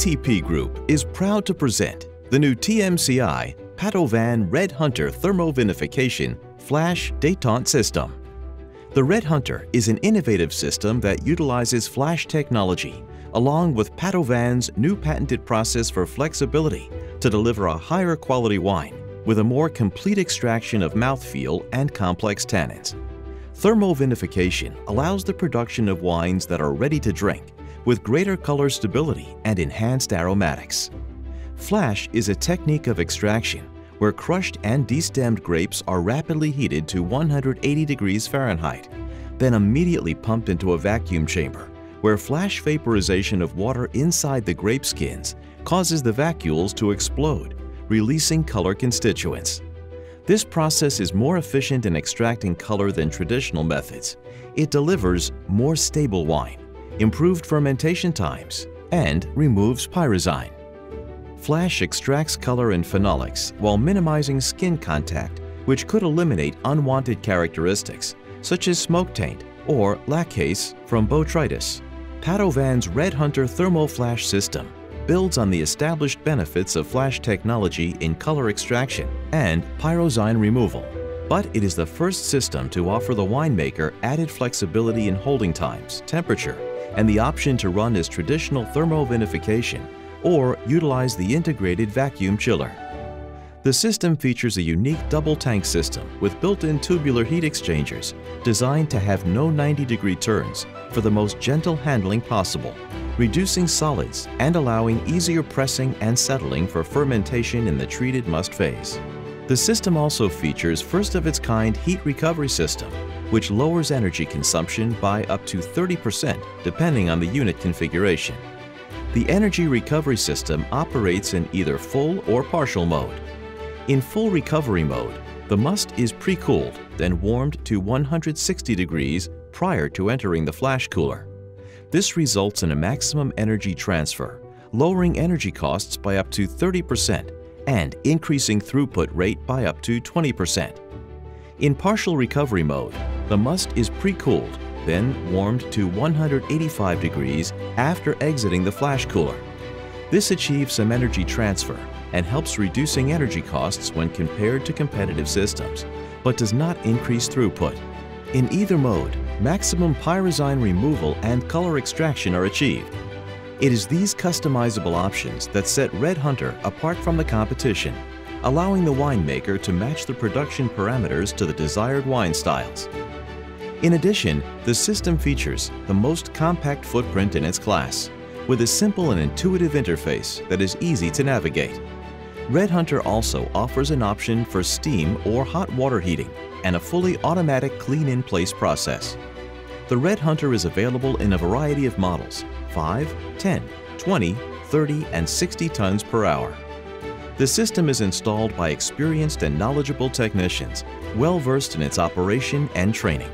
ATP Group is proud to present the new TMCI Padovan Red Hunter Thermovinification Flash Detente System. The Red Hunter is an innovative system that utilizes flash technology along with Padovan's new patented process for flexibility to deliver a higher quality wine with a more complete extraction of mouthfeel and complex tannins. Thermovinification allows the production of wines that are ready to drink with greater color stability and enhanced aromatics. Flash is a technique of extraction where crushed and destemmed grapes are rapidly heated to 180 degrees Fahrenheit, then immediately pumped into a vacuum chamber where flash vaporization of water inside the grape skins causes the vacuoles to explode, releasing color constituents. This process is more efficient in extracting color than traditional methods. It delivers more stable wine, improved fermentation times, and removes pyrazine. Flash extracts color and phenolics while minimizing skin contact, which could eliminate unwanted characteristics, such as smoke taint or laccase from botrytis. Padovan's Red Hunter Thermo Flash system builds on the established benefits of flash technology in color extraction and pyrazine removal. But it is the first system to offer the winemaker added flexibility in holding times, temperature, and the option to run as traditional thermovinification or utilize the integrated vacuum chiller. The system features a unique double tank system with built-in tubular heat exchangers designed to have no 90-degree turns for the most gentle handling possible, reducing solids and allowing easier pressing and settling for fermentation in the treated must phase. The system also features first-of-its-kind heat recovery system, which lowers energy consumption by up to 30% depending on the unit configuration. The energy recovery system operates in either full or partial mode, in full recovery mode, the must is pre-cooled, then warmed to 160 degrees prior to entering the flash cooler. This results in a maximum energy transfer, lowering energy costs by up to 30% and increasing throughput rate by up to 20%. In partial recovery mode, the must is pre-cooled, then warmed to 185 degrees after exiting the flash cooler. This achieves some energy transfer and helps reducing energy costs when compared to competitive systems, but does not increase throughput. In either mode, maximum pyrazine removal and color extraction are achieved. It is these customizable options that set Red Hunter apart from the competition, allowing the winemaker to match the production parameters to the desired wine styles. In addition, the system features the most compact footprint in its class, with a simple and intuitive interface that is easy to navigate. Red Hunter also offers an option for steam or hot water heating and a fully automatic clean-in-place process. The Red Hunter is available in a variety of models, 5, 10, 20, 30, and 60 tons per hour. The system is installed by experienced and knowledgeable technicians, well-versed in its operation and training.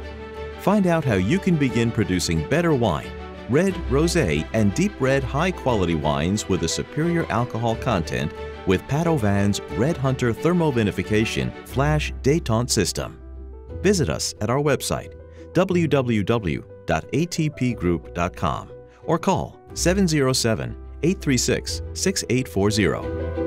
Find out how you can begin producing better wine, red, rosé, and deep red high-quality wines with a superior alcohol content with Padovan's Red Hunter Thermovinification Flash Detente System. Visit us at our website www.atpgroup.com or call 707 836 6840.